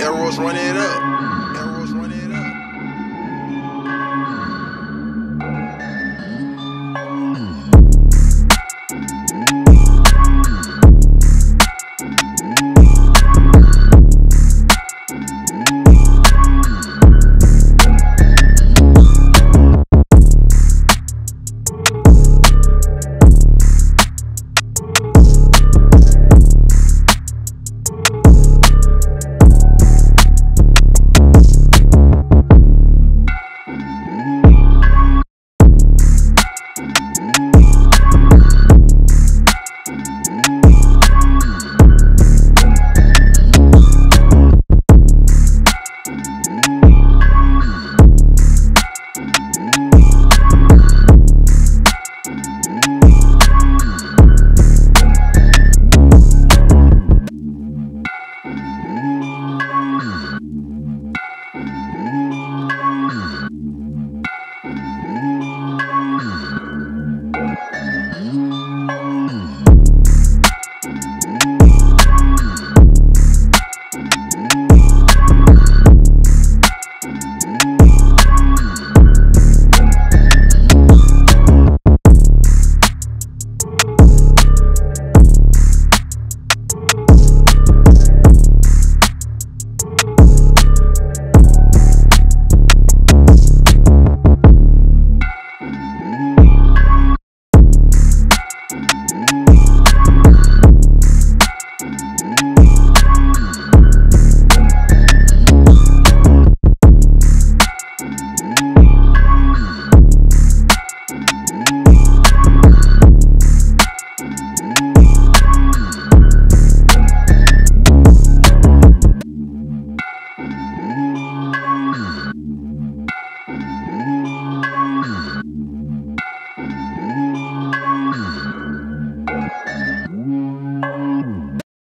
Arrows running it up.